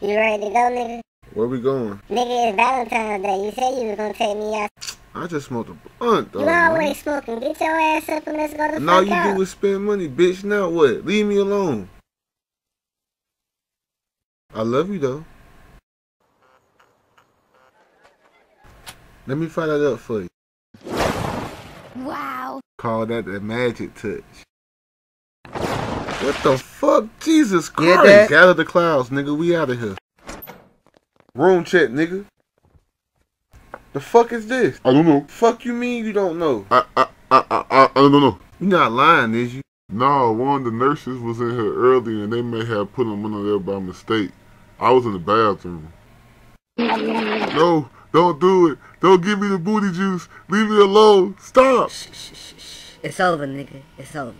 You ready to go, nigga? Where we going? Nigga, it's Valentine's Day. You said you was gonna take me out. I just smoked a blunt, though. You man. always smoking. Get your ass up and let's go to And all fuck you out. do is spend money, bitch. Now what? Leave me alone. I love you though. Let me find that up for you. Wow. Call that the magic touch. What the fuck? Jesus You hear Christ. that? Gather the clouds, nigga. We out of here. Room check, nigga. The fuck is this? I don't know. Fuck you mean you don't know? I I I I, I, I don't know. You not lying, is you? No, one of the nurses was in here early and they may have put him under there by mistake. I was in the bathroom. No, don't do it. Don't give me the booty juice. Leave me alone. Stop. Shh, shh, shh, It's over, nigga. It's over.